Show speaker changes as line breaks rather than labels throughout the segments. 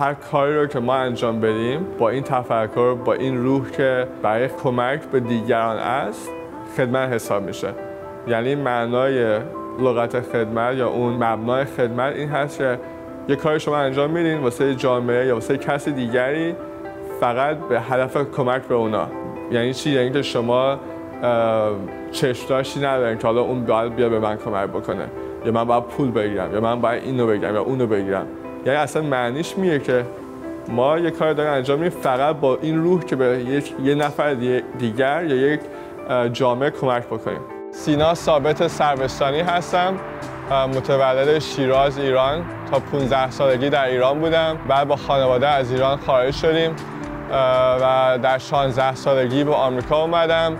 هر کاری رو که ما انجام بدیم با این تفکر با این روح که برای کمک به دیگران است خدمت حساب میشه. یعنی معنای لغت خدمت یا اون مبنای خدمت این هست که یه کاری شما انجام میدین واسه جامعه یا واسه کسی دیگری فقط به هدف کمک به اونا. یعنی چی؟ یعنی که شما چشم ندارین که حالا اون باید بیا به من کمک بکنه. یا من باید پول بگیرم یا من باید اینو بگیرم یا اونو بگیرم. یعنی اصلا معنیش میه که ما یه کار داریم انجام میدیم فقط با این روح که به یه نفر دیگر یا یک جامعه کمک بکنیم. سینا ثابت سربستانی هستم متولد شیراز ایران. تا 15 سالگی در ایران بودم. بعد با خانواده از ایران خارج شدیم. و در 16 سالگی به آمریکا اومدم.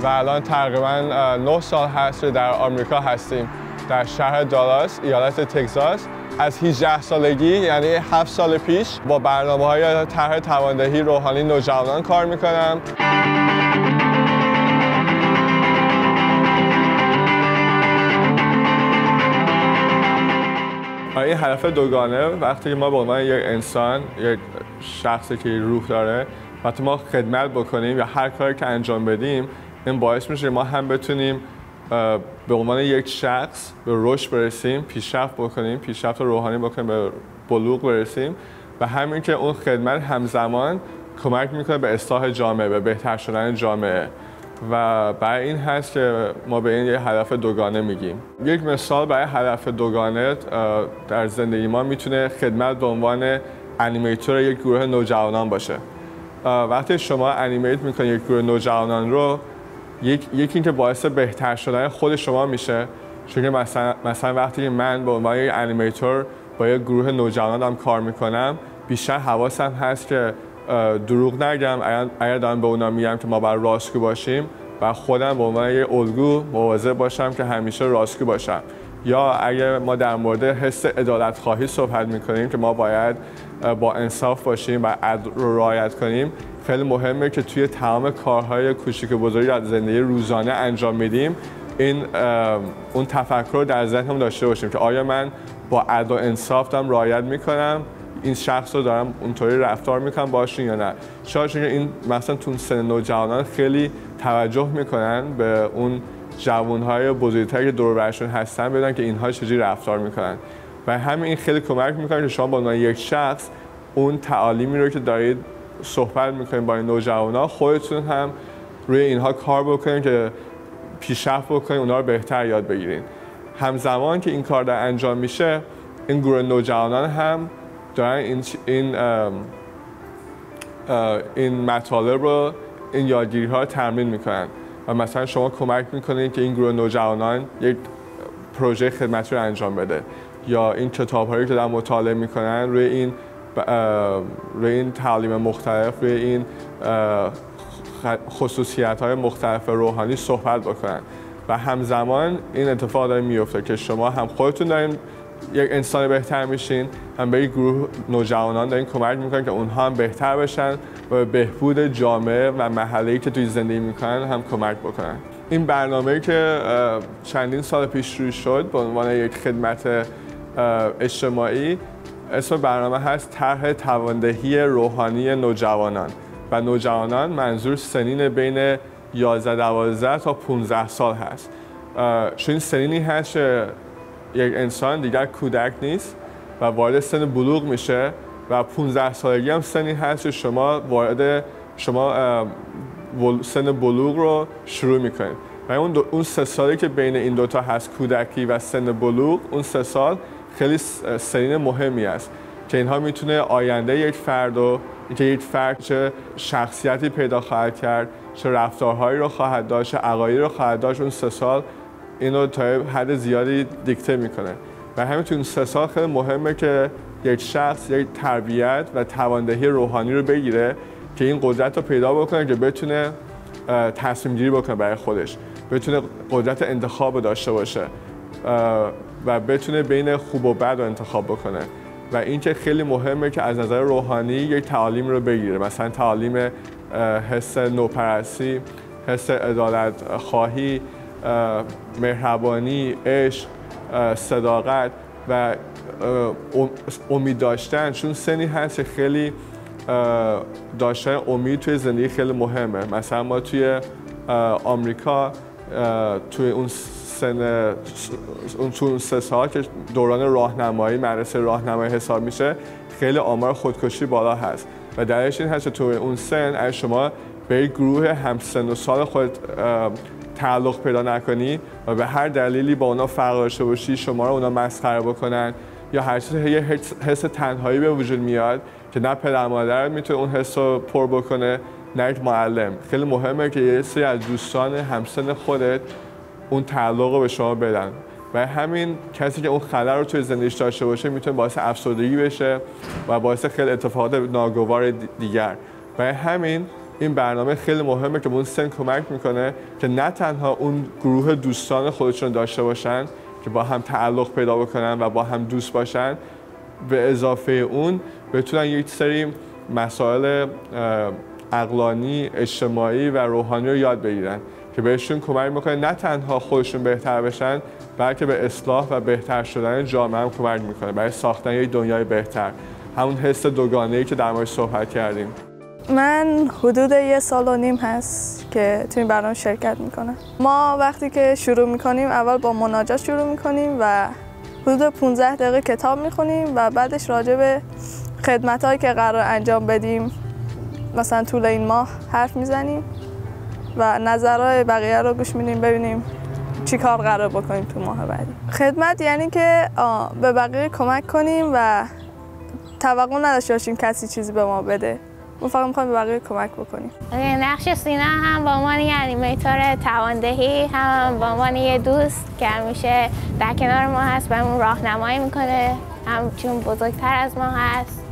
و الان تقریبا 9 سال هست در آمریکا هستیم. در شهر دالاس ایالت تگزاس. از 18 سالگی یعنی 7 سال پیش با برنامه های طرح تواندهی روحانی نوجوانان کار می‌کنم. این هدف دوگانه. وقتی ما به عنوان یک انسان یک شخصی که روح داره وقتی ما خدمت بکنیم یا هر کاری که انجام بدیم این باعث میشه ما هم بتونیم به عنوان یک شخص به رشد برسیم پیشرفت بکنیم پیشرفت روحانی بکنیم به بلوغ برسیم و همین که اون خدمت همزمان کمک می‌کنه به اصلاح جامعه به بهتر شدن جامعه. و برای این هست که ما به این یه هدف دوگانه میگیم. یک مثال برای هدف دوگانه در زندگی ما می‌تونه خدمت به عنوان انیمیتور یک گروه نوجوانان باشه. وقتی شما انیمیت می‌کنید یک گروه نوجوانان رو یک یکی اینکه باعث بهتر شدن خود شما میشه. چون مثلا, مثلا وقتی من به عنوان یک انیمیتور با یک گروه نوجوانان دارم کار می‌کنم بیشتر حواسم هست که دروغ نگم. اگر دارم به اونا میگم که ما بر راستگو باشیم و خودم به عنوان یه الگو مواظب باشم که همیشه راستگو باشم. یا اگر ما در مورد حس عدالت خواهی صحبت می‌کنیم که ما باید با انصاف باشیم و عدل رو رعایت کنیم. خیلی مهمه که توی تمام کارهای کوچیک و بزرگی از زندگی روزانه انجام میدیم. این اون تفکر رو در ذهنم داشته باشیم که آیا من با عدل و انصاف دارم رعایت می‌کنم؟ این شخص رو دارم اونطوری رفتار می‌کنم باشین یا نه؟ شاید چون این مثلا تو سن نوجوانان خیلی توجه می‌کنن به اون جوانهای بزرگتری که دور برشون هستن بدن که اینها چجوری رفتار می‌کنن. و همین این خیلی کمک می‌کنه که شما با عنوان یک شخص اون تعالیمی رو که دارید صحبت می‌کنید با این نوجوانا خودتون هم روی اینها کار بکنید که پیشرفت بکنید اونها رو بهتر یاد بگیرید. همزمان که این کار در انجام میشه این گروه نوجوانان هم دارن این این این مطالب رو این یادگیری ها رو تمرین می‌کنن. و مثلا شما کمک می‌کنید که این گروه نوجوانان یک پروژه خدمتی رو انجام بده. یا این کتاب هایی که دارن مطالعه می‌کنن روی این روی این تعلیم مختلف روی این خصوصیت های مختلف روحانی صحبت بکنن. و همزمان این اتفاق داره میفته که شما هم خودتون دارین یک انسان بهتر میشین هم به یک گروه نوجوانان دارین کمک می‌کنن که اونها هم بهتر بشن و به بهبود جامعه و محله که توی زندگی می‌کنن هم کمک بکنن. این برنامه که چندین سال پیش شروع شد به عنوان یک خدمت اجتماعی اسم برنامه هست طرح تواندهی روحانی نوجوانان. و نوجوانان منظور سنین بین 11 12 تا 15 سال هست. چون این سنینی هست که یک انسان دیگر کودک نیست و وارد سن بلوغ میشه و 15 سالگی هم سنی هست که شما وارد شما سن بلوغ رو شروع می‌کنید. و اون, اون سه سالی که بین این دوتا هست کودکی و سن بلوغ اون سه سال خیلی سنین مهمی است که اینها می‌تونه آینده یک فرد و که یک فرد چه شخصیتی پیدا خواهد کرد چه رفتارهایی رو خواهد داشت چه رو خواهد داشت اون سه سال اینو تا حد زیادی دیکته می‌کنه. و همین تو سه سال خیلی مهمه که یک شخص یک تربیت و تواندهی روحانی رو بگیره که این قدرت رو پیدا بکنه که بتونه تصمیم گیری بکنه برای خودش بتونه قدرت انتخاب داشته باشه. و بتونه بین خوب و بد رو انتخاب بکنه. و این که خیلی مهمه که از نظر روحانی یک تعالیم رو بگیره. مثلا تعالیم حس نوپرستی حس عدالت خواهی مهربانی عشق صداقت و امید داشتن. چون سنی هست که خیلی داشتن امید توی زندگی خیلی مهمه. مثلا ما توی آمریکا توی اون سن اون تو سه سال که دوران راهنمایی مدرسه راهنمایی حساب میشه خیلی آمار خودکشی بالا هست. و درش این هست که توی اون سن اگه شما به گروه همسن و سال خود تعلق پیدا نکنی و به هر دلیلی با اونا فرق داشته باشی شما رو اونا مسخره بکنن یا هر چیز یه حس تنهایی به وجود میاد که نه پدر مادرت می‌تونه اون حس رو پر بکنه نه یک معلم. خیلی مهمه که یه سری از دوستان همسن خودت اون تعلق رو به شما بدن. و همین کسی که اون خلل رو توی زندگیش داشته باشه می‌تونه باعث افسردگی بشه و باعث خیلی اتفاقات ناگوار دیگر. و همین این برنامه خیلی مهمه که اون سن کمک می‌کنه که نه تنها اون گروه دوستان خودشون داشته باشن که با هم تعلق پیدا بکنن و با هم دوست باشن به اضافه اون بتونن یک سری مسائل اقلانی، اجتماعی و روحانی رو یاد بگیرن که بهشون کمک می‌کنه نه تنها خودشون بهتر بشن بلکه به اصلاح و بهتر شدن جامعه هم کمک می‌کنه. برای ساختن یک دنیای بهتر. همون حس دوگانه ای که در موردش صحبت کردیم.
من حدود یه سال و نیم هست که توی این برنامه شرکت می‌کنم. ما وقتی که شروع می‌کنیم اول با مناجات شروع می‌کنیم و حدود 15 دقیقه کتاب می‌خونیم و بعدش راجع به خدمت هایی که قرار انجام بدیم مثلا طول این ماه حرف می‌زنیم و نظرهای بقیه رو گوش میدیم ببینیم چی کار قرار بکنیم تو ماه بعدی. خدمت یعنی که به بقیه کمک کنیم و توقع نداشته باشیم کسی چیزی به ما بده. ما فقط می‌خوایم به بقیه کمک بکنیم.
نقش سینا هم با عنوان یه انیمیتور تواندهی هم با عنوان یه دوست که همیشه در کنار ما هست بهمون راهنمایی می‌کنه. هم چون بزرگتر از ما هست.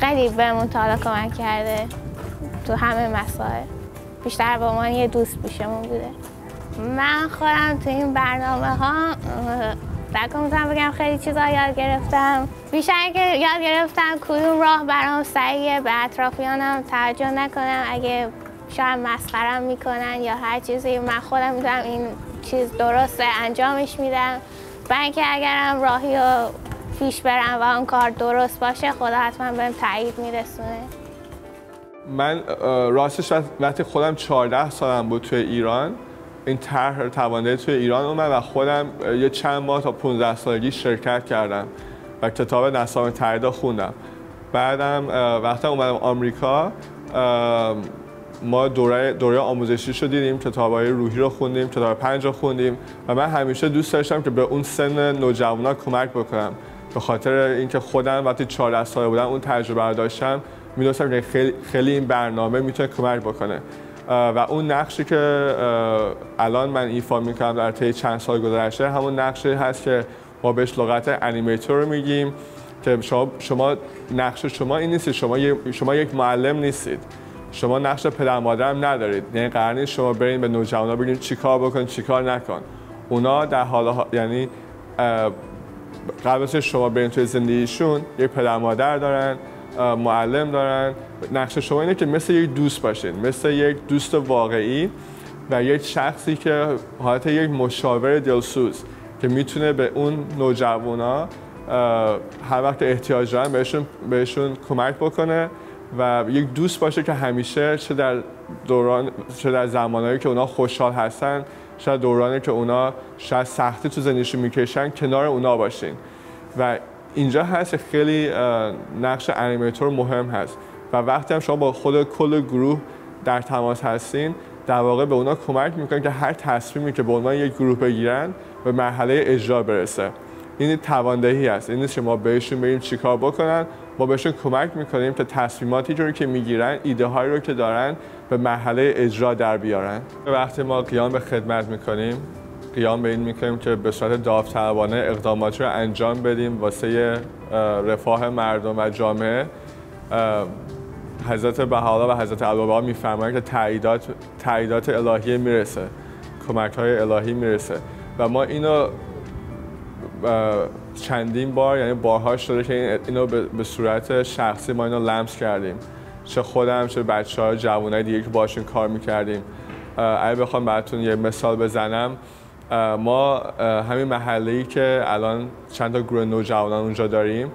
خیلی بهمون تا کمک کرده تو همه مسائل. بیشتر به عنوان یه دوست پیشمون بوده. من خودم تو این برنامه ها در می‌تونم بگم خیلی چیزا یاد گرفتم. بیشتر که یاد گرفتم کدوم راه برام سعیه به اطرافیانم توجه نکنم. اگه شاید مسخرم می‌کنن یا هر چیزی من خودم می‌دونم این چیز درسته انجامش میدم. و اینکه اگرم راهی رو پیش برم و اون کار درست باشه خدا حتما بهم تایید میرسونه.
من راستش وقتی خودم 14 سالم بود توی ایران این طرح توانده توی ایران اومد و خودم یه چند ماه تا 15 سالگی شرکت کردم و کتاب نسام تریدا خوندم. بعدم وقتی اومدم آمریکا ما دوره, دوره آموزشی شو دیدیم کتاب های روحی رو خوندیم کتاب پنج رو خوندیم و من همیشه دوست داشتم که به اون سن نوجوانا کمک بکنم. به خاطر اینکه خودم وقتی 14 ساله بودم اون تجربه رو داشتم می‌دونستم که خیلی, خیلی این برنامه می‌تونه کمک بکنه. و اون نقشی که الان من ایفا می‌کنم در طی چند سال گذشته همون نقشی هست که ما بهش لغت انیمیتور رو میگیم که شما, شما نقش شما این نیستید شما, شما یک معلم نیستید. شما نقش پدر مادرم ندارید. یعنی قرار شما برین به نوجوانا بگید چیکار بکن چیکار نکن. اونا در حال یعنی قبل شما برین توی زندگیشون یک پدر مادر دارن معلم دارن. نقش شما اینه که مثل یک دوست باشین مثل یک دوست واقعی و یک شخصی که حالت یک مشاور دلسوز که می‌تونه به اون نوجوانا هر وقت احتیاج دارن بهشون, بهشون کمک بکنه و یک دوست باشه که همیشه چه در دوران چه در زمانهایی که اونا خوشحال هستن شاید دورانی که اونا شاید سختی تو زندگیشون می‌کشن کنار اونا باشین. و اینجا هست خیلی نقش انیمیتور مهم هست. و وقتی هم شما با خود کل گروه در تماس هستین در واقع به اونا کمک می‌کنن که هر تصمیمی که به عنوان یک گروه بگیرن به مرحله اجرا برسه. این تواندهی است این نیست که ما بهشون بگیم چیکار بکنن ما بهشون کمک می‌کنیم که تصمیماتی رو که می‌گیرن ایده هایی رو که دارن به مرحله اجرا در بیارن. وقتی ما قیام به خدمت می‌کنیم قیام به این می‌کنیم که به صورت داوطلبانه اقداماتی رو انجام بدیم واسه رفاه مردم و جامعه. حضرت بهاءالله و حضرت البابا میفرمایند که تعییدات تعییدات الهی می‌رسه. کمک های الهی می‌رسه. و ما اینو چندین بار یعنی بارهاش داره که اینو به صورت شخصی ما اینو لمس کردیم. چه خودم چه بچه ها جوانای دیگه که باشون کار می‌کردیم. اگه بخوام براتون یه مثال بزنم ما همین محله که الان چند تا گروه نوجوانان اونجا داریم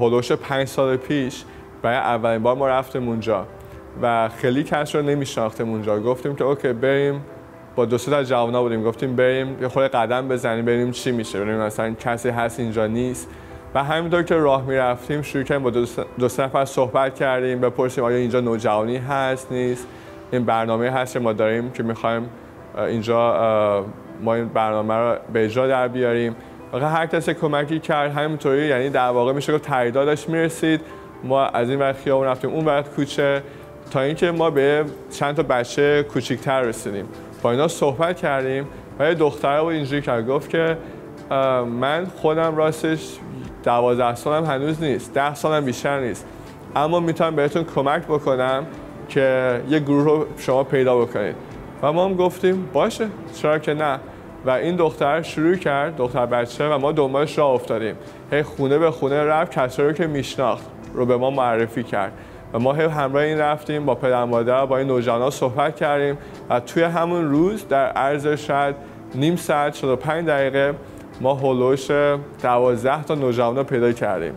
هلوش پنج سال پیش برای اولین بار ما رفتیم اونجا و خیلی کس رو نمیشناختیم اونجا. گفتیم که اوکی بریم با دو تا جوونا بودیم گفتیم بریم یه خورده قدم بزنیم بریم چی میشه بریم مثلا کسی هست اینجا نیست. و همینطور که راه می‌رفتیم شروع کردیم با دو سه نفر صحبت کردیم بپرسیم آیا اینجا نوجوانی هست نیست. این برنامه هست که ما داریم که می‌خوایم اینجا ما این برنامه رو به اجرا در بیاریم. و هر کسی کمکی کرد همینطوری یعنی در واقع میشه تعداد داشت می‌رسید. ما از این ور خیابون رفتیم اون ور کوچه. تا اینکه ما به چند تا بچه کوچیک‌تر رسیدیم. با اینا صحبت کردیم و یه دختره بود اینجوری کرد. گفت که من خودم راستش دوازده سالم هنوز نیست. ده سالم بیشتر نیست. اما می‌تونم بهتون کمک بکنم که یه گروه رو شما پیدا بکنید. و ما هم گفتیم باشه چرا که نه. و این دختر شروع کرد دختر بچه و ما دنبالش راه افتادیم. هی خونه به خونه رفت کسایی رو که میشناخت رو به ما معرفی کرد. ما همراه این رفتیم با پدر مادر با این نوجوانا صحبت کردیم و توی همون روز در عرض شاید نیم ساعت 45 دقیقه ما هولوش 12 تا نوجوان پیدا کردیم.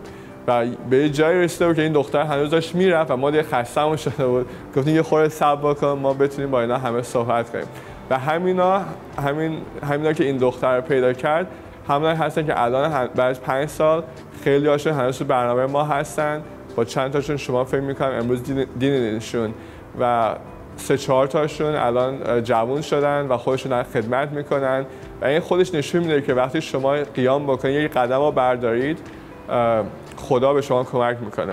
و به یه جایی رسیده بود که این دختر هنوز داشت می‌رفت و ما دیگه خستمون شده بود. گفتیم یه خورده صبر بکن ما بتونیم با اینا همه صحبت کنیم. و همینا همین همینا که این دختر پیدا کرد همونایی هستن که الان بعد از پنج سال خیلی هاشون هنوز برنامه ما هستن. با چند تاشون شما فکر می‌کنم امروز دیدینشون و سه چهار تاشون الان جوون شدن و خودشون خدمت می‌کنن و این خودش نشون میده که وقتی شما قیام بکنید یک قدم رو بردارید خدا به شما کمک می‌کنه.